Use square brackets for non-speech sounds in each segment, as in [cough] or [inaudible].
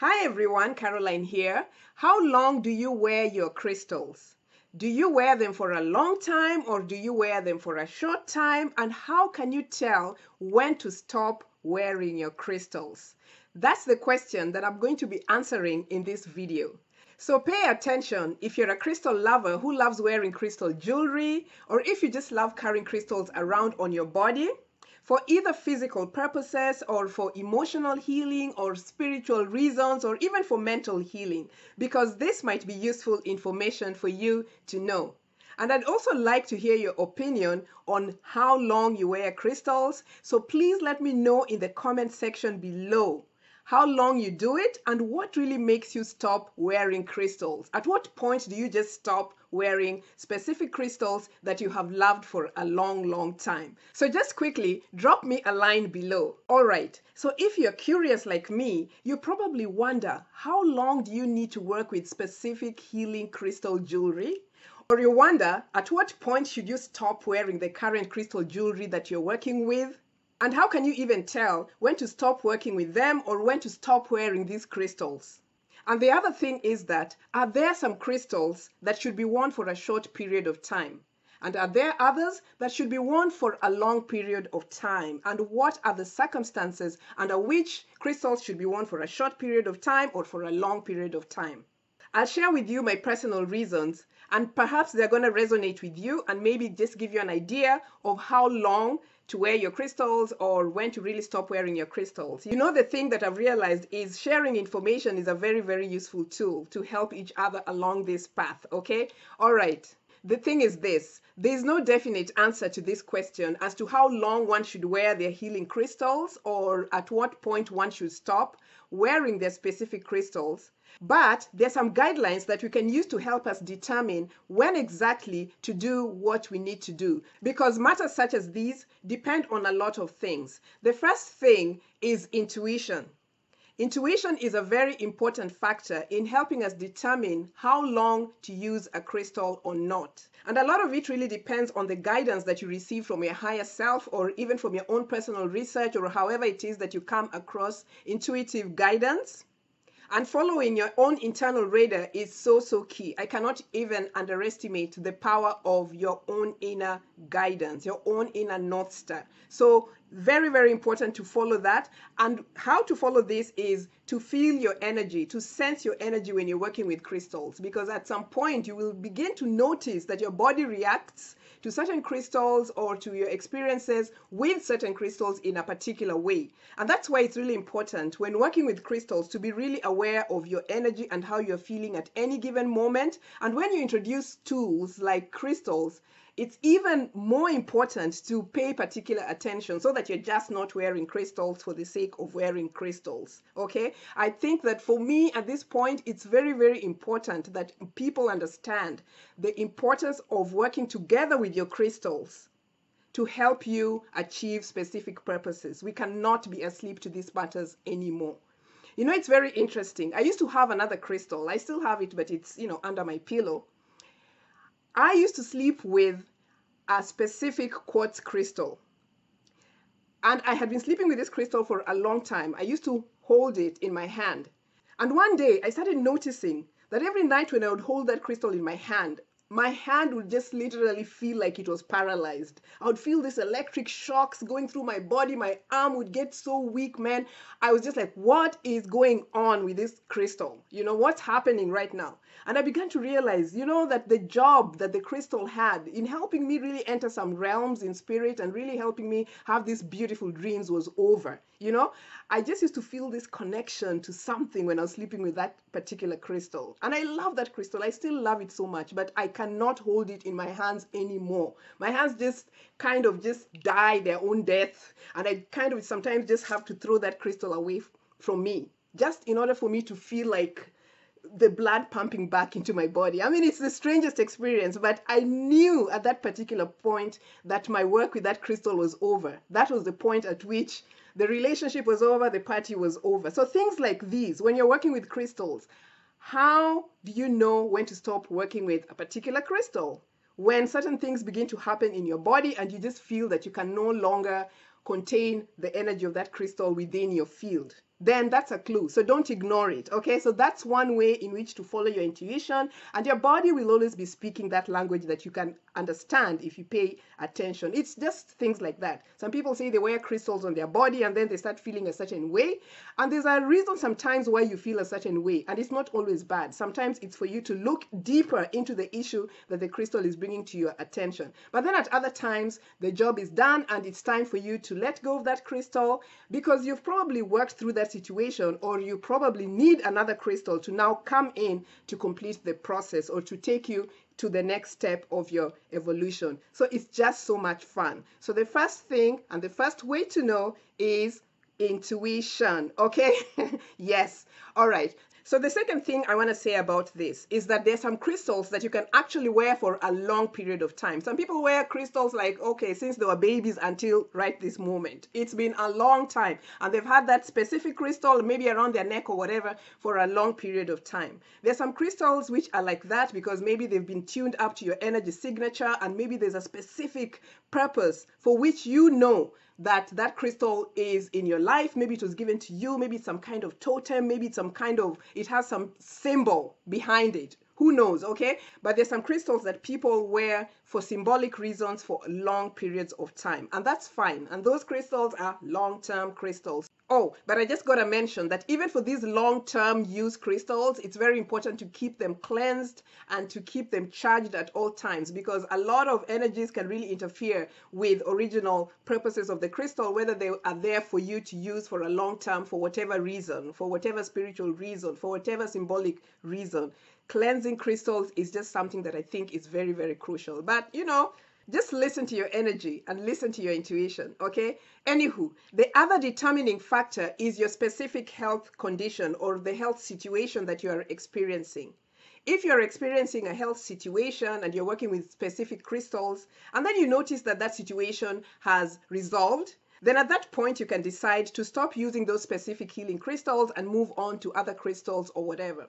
Hi everyone, Caroline here. How long do you wear your crystals? Do you wear them for a long time or do you wear them for a short time? And how can you tell when to stop wearing your crystals? That's the question that I'm going to be answering in this video. So pay attention if you're a crystal lover who loves wearing crystal jewelry or if you just love carrying crystals around on your body for either physical purposes or for emotional healing or spiritual reasons or even for mental healing, because this might be useful information for you to know. And I'd also like to hear your opinion on how long you wear crystals. So please let me know in the comment section below how long you do it, and what really makes you stop wearing crystals. At what point do you just stop wearing specific crystals that you have loved for a long, long time? So just quickly, drop me a line below. All right, so if you're curious like me, you probably wonder, how long do you need to work with specific healing crystal jewelry? Or you wonder, at what point should you stop wearing the current crystal jewelry that you're working with? And how can you even tell when to stop working with them or when to stop wearing these crystals? And the other thing is that, are there some crystals that should be worn for a short period of time? And are there others that should be worn for a long period of time? And what are the circumstances under which crystals should be worn for a short period of time or for a long period of time? I'll share with you my personal reasons, and perhaps they're going to resonate with you and maybe just give you an idea of how long to wear your crystals or when to really stop wearing your crystals. You know, the thing that I've realized is sharing information is a very, very useful tool to help each other along this path. Okay. All right. The thing is this there's no definite answer to this question as to how long one should wear their healing crystals or at what point one should stop wearing their specific crystals. But there are some guidelines that we can use to help us determine when exactly to do what we need to do. Because matters such as these depend on a lot of things. The first thing is intuition. Intuition is a very important factor in helping us determine how long to use a crystal or not. And a lot of it really depends on the guidance that you receive from your higher self or even from your own personal research or however it is that you come across intuitive guidance. And following your own internal radar is so, so key. I cannot even underestimate the power of your own inner guidance, your own inner North Star. So, very, very important to follow that. And how to follow this is to feel your energy, to sense your energy when you're working with crystals. Because at some point, you will begin to notice that your body reacts to certain crystals or to your experiences with certain crystals in a particular way. And that's why it's really important when working with crystals to be really aware of your energy and how you're feeling at any given moment. And when you introduce tools like crystals, it's even more important to pay particular attention so that you're just not wearing crystals for the sake of wearing crystals. Okay. I think that for me at this point, it's very, very important that people understand the importance of working together with your crystals to help you achieve specific purposes. We cannot be asleep to these matters anymore. You know, it's very interesting. I used to have another crystal. I still have it, but it's, you know, under my pillow. I used to sleep with a specific quartz crystal. And I had been sleeping with this crystal for a long time. I used to hold it in my hand. And one day I started noticing that every night when I would hold that crystal in my hand, my hand would just literally feel like it was paralyzed. I would feel this electric shocks going through my body. My arm would get so weak, man. I was just like, what is going on with this crystal? You know, what's happening right now? And I began to realize, you know, that the job that the crystal had in helping me really enter some realms in spirit and really helping me have these beautiful dreams was over. You know, I just used to feel this connection to something when I was sleeping with that particular crystal. And I love that crystal. I still love it so much, but I cannot hold it in my hands anymore. My hands just kind of just die their own death. And I kind of sometimes just have to throw that crystal away from me just in order for me to feel like the blood pumping back into my body. I mean, it's the strangest experience, but I knew at that particular point that my work with that crystal was over. That was the point at which the relationship was over, the party was over. So things like these, when you're working with crystals, how do you know when to stop working with a particular crystal? When certain things begin to happen in your body and you just feel that you can no longer contain the energy of that crystal within your field. Then that's a clue. So don't ignore it. Okay. So that's one way in which to follow your intuition, and your body will always be speaking that language that you can understand if you pay attention. It's just things like that. Some people say they wear crystals on their body and then they start feeling a certain way. And there's a reason sometimes why you feel a certain way. And it's not always bad. Sometimes it's for you to look deeper into the issue that the crystal is bringing to your attention. But then at other times, the job is done and it's time for you to let go of that crystal because you've probably worked through that situation or you probably need another crystal to now come in to complete the process or to take you to the next step of your evolution. So it's just so much fun. So the first thing and the first way to know is intuition. Okay? [laughs] yes. All right. So the second thing I want to say about this is that there's some crystals that you can actually wear for a long period of time. Some people wear crystals like, okay, since they were babies until right this moment. It's been a long time and they've had that specific crystal maybe around their neck or whatever for a long period of time. There's some crystals which are like that because maybe they've been tuned up to your energy signature and maybe there's a specific purpose for which you know that that crystal is in your life. Maybe it was given to you. Maybe it's some kind of totem. Maybe it's some kind of, it has some symbol behind it. Who knows, okay? But there's some crystals that people wear for symbolic reasons for long periods of time. And that's fine. And those crystals are long term crystals. Oh, but I just got to mention that even for these long term use crystals, it's very important to keep them cleansed and to keep them charged at all times because a lot of energies can really interfere with original purposes of the crystal, whether they are there for you to use for a long term for whatever reason, for whatever spiritual reason, for whatever symbolic reason. Cleansing crystals is just something that I think is very, very crucial. But, you know, just listen to your energy and listen to your intuition, okay? Anywho, the other determining factor is your specific health condition or the health situation that you are experiencing. If you're experiencing a health situation and you're working with specific crystals, and then you notice that that situation has resolved, then at that point you can decide to stop using those specific healing crystals and move on to other crystals or whatever.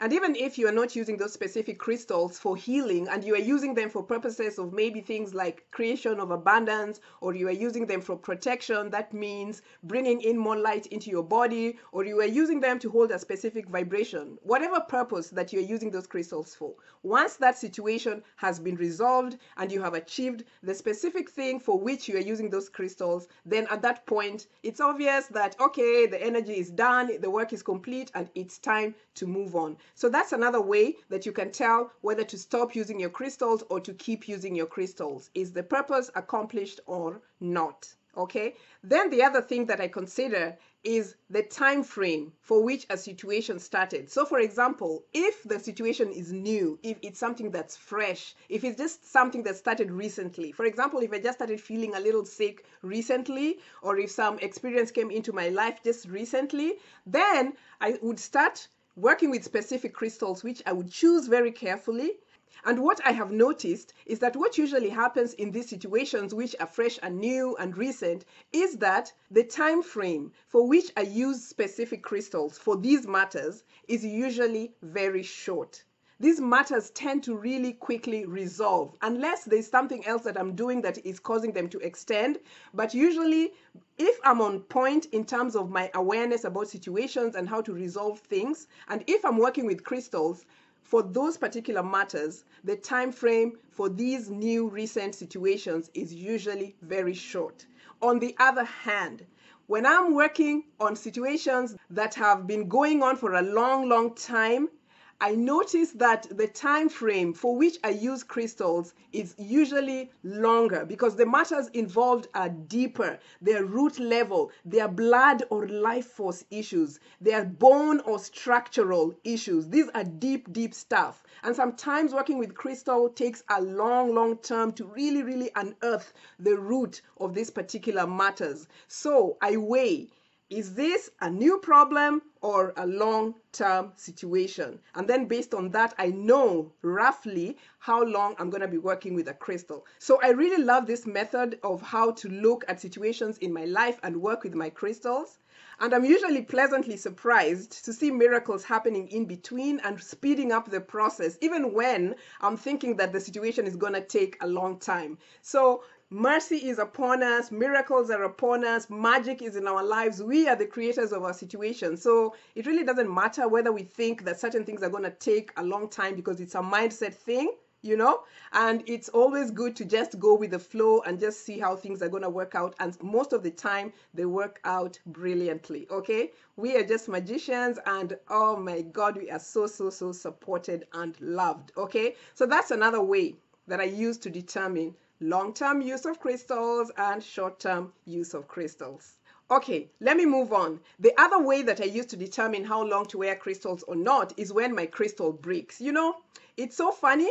And even if you are not using those specific crystals for healing and you are using them for purposes of maybe things like creation of abundance or you are using them for protection, that means bringing in more light into your body or you are using them to hold a specific vibration, whatever purpose that you're using those crystals for. Once that situation has been resolved and you have achieved the specific thing for which you are using those crystals, then at that point, it's obvious that, okay, the energy is done, the work is complete, and it's time to move on. So that's another way that you can tell whether to stop using your crystals or to keep using your crystals. Is the purpose accomplished or not? Okay. Then the other thing that I consider is the time frame for which a situation started. So for example, if the situation is new, if it's something that's fresh, if it's just something that started recently. For example, if I just started feeling a little sick recently or if some experience came into my life just recently, then I would start working with specific crystals, which I would choose very carefully. And what I have noticed is that what usually happens in these situations, which are fresh and new and recent, is that the time frame for which I use specific crystals for these matters is usually very short these matters tend to really quickly resolve unless there's something else that I'm doing that is causing them to extend. But usually, if I'm on point in terms of my awareness about situations and how to resolve things, and if I'm working with crystals, for those particular matters, the time frame for these new recent situations is usually very short. On the other hand, when I'm working on situations that have been going on for a long, long time, I notice that the time frame for which I use crystals is usually longer because the matters involved are deeper. They're root level, they're blood or life force issues, they're bone or structural issues. These are deep, deep stuff. And sometimes working with crystal takes a long, long term to really, really unearth the root of these particular matters. So I weigh is this a new problem or a long term situation? And then based on that, I know roughly how long I'm going to be working with a crystal. So I really love this method of how to look at situations in my life and work with my crystals. And I'm usually pleasantly surprised to see miracles happening in between and speeding up the process, even when I'm thinking that the situation is going to take a long time. So mercy is upon us, miracles are upon us, magic is in our lives. We are the creators of our situation. So it really doesn't matter whether we think that certain things are going to take a long time because it's a mindset thing you know and it's always good to just go with the flow and just see how things are going to work out and most of the time they work out brilliantly okay we are just magicians and oh my god we are so so so supported and loved okay so that's another way that i use to determine long-term use of crystals and short-term use of crystals Okay, let me move on. The other way that I use to determine how long to wear crystals or not is when my crystal breaks. You know, it's so funny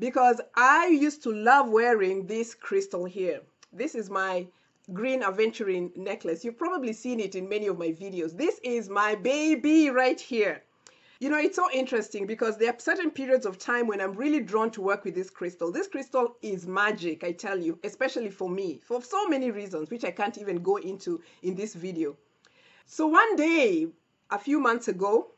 because I used to love wearing this crystal here. This is my green aventurine necklace. You've probably seen it in many of my videos. This is my baby right here. You know, it's so interesting because there are certain periods of time when I'm really drawn to work with this crystal. This crystal is magic, I tell you, especially for me, for so many reasons, which I can't even go into in this video. So one day, a few months ago,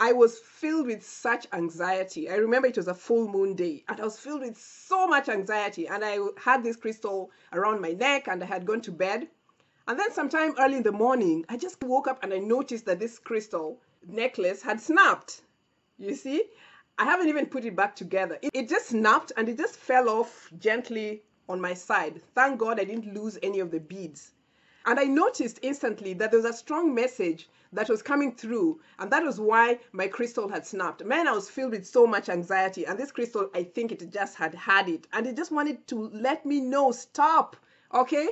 I was filled with such anxiety. I remember it was a full moon day, and I was filled with so much anxiety. And I had this crystal around my neck, and I had gone to bed. And then, sometime early in the morning, I just woke up and I noticed that this crystal necklace had snapped. You see, I haven't even put it back together. It, it just snapped and it just fell off gently on my side. Thank God I didn't lose any of the beads. And I noticed instantly that there was a strong message that was coming through. And that was why my crystal had snapped. Man, I was filled with so much anxiety. And this crystal, I think it just had had it. And it just wanted to let me know stop. Okay?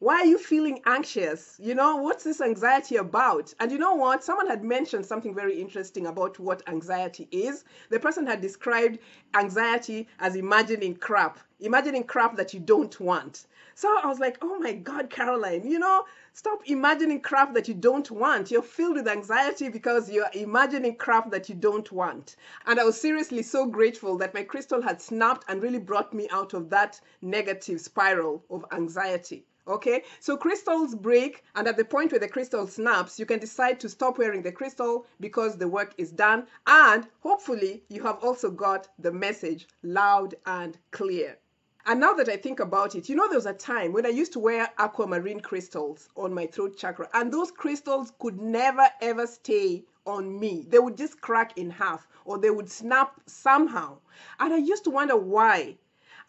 Why are you feeling anxious? You know, what's this anxiety about? And you know what? Someone had mentioned something very interesting about what anxiety is. The person had described anxiety as imagining crap, imagining crap that you don't want. So I was like, oh my God, Caroline, you know, stop imagining crap that you don't want. You're filled with anxiety because you're imagining crap that you don't want. And I was seriously so grateful that my crystal had snapped and really brought me out of that negative spiral of anxiety. Okay, so crystals break, and at the point where the crystal snaps, you can decide to stop wearing the crystal because the work is done, and hopefully, you have also got the message loud and clear. And now that I think about it, you know, there was a time when I used to wear aquamarine crystals on my throat chakra, and those crystals could never ever stay on me. They would just crack in half or they would snap somehow. And I used to wonder why.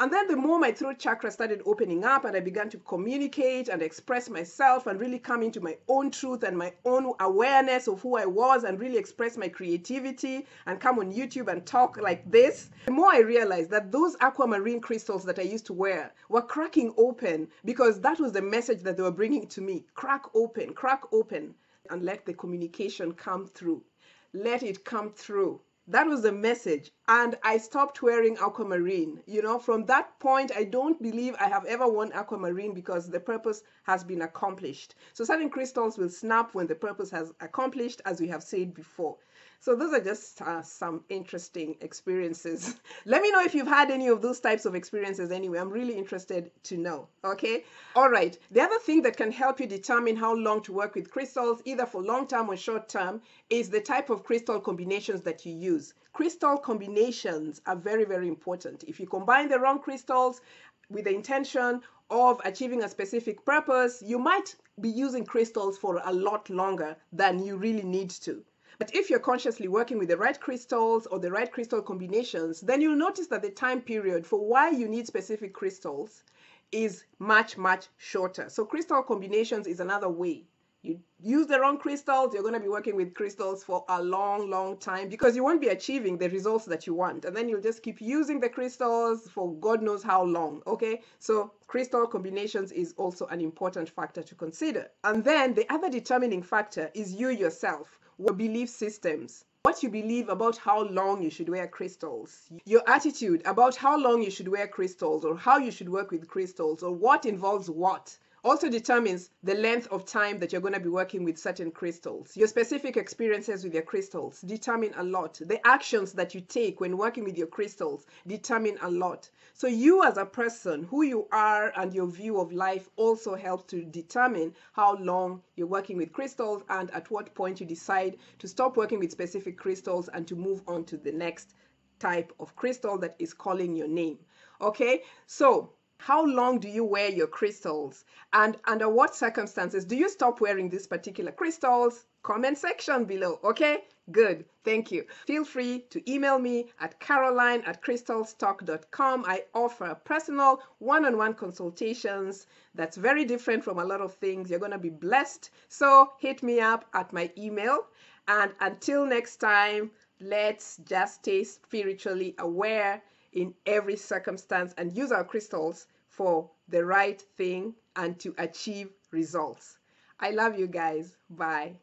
And then the more my throat chakra started opening up and I began to communicate and express myself and really come into my own truth and my own awareness of who I was and really express my creativity and come on YouTube and talk like this, the more I realized that those aquamarine crystals that I used to wear were cracking open because that was the message that they were bringing to me. Crack open, crack open, and let the communication come through. Let it come through that was the message. And i stopped wearing aquamarine. You know from that point i don't believe i have ever worn aquamarine because the purpose has been accomplished. So certain crystals will snap when the purpose has accomplished as we have said before so those are just uh, some interesting experiences. [laughs] Let me know if you've had any of those types of experiences anyway. I'm really interested to know. Okay. All right. The other thing that can help you determine how long to work with crystals, either for long term or short term, is the type of crystal combinations that you use. Crystal combinations are very, very important. If you combine the wrong crystals with the intention of achieving a specific purpose, you might be using crystals for a lot longer than you really need to. But if you're consciously working with the right crystals or the right crystal combinations, then you'll notice that the time period for why you need specific crystals is much, much shorter. So crystal combinations is another way. You use the wrong crystals, you're going to be working with crystals for a long, long time because you won't be achieving the results that you want. And then you'll just keep using the crystals for God knows how long. Okay. So crystal combinations is also an important factor to consider. And then the other determining factor is you yourself your belief systems, what you believe about how long you should wear crystals, your attitude about how long you should wear crystals, or how you should work with crystals, or what involves what also determines the length of time that you're going to be working with certain crystals. Your specific experiences with your crystals determine a lot. The actions that you take when working with your crystals determine a lot. So, you as a person, who you are, and your view of life also helps to determine how long you're working with crystals and at what point you decide to stop working with specific crystals and to move on to the next type of crystal that is calling your name. Okay, so How long do you wear your crystals? And under what circumstances do you stop wearing these particular crystals? Comment section below, okay? Good, thank you. Feel free to email me at caroline at crystalstalk.com. I offer personal one on one consultations that's very different from a lot of things. You're going to be blessed. So hit me up at my email. And until next time, let's just stay spiritually aware in every circumstance and use our crystals for the right thing and to achieve results. I love you guys. Bye.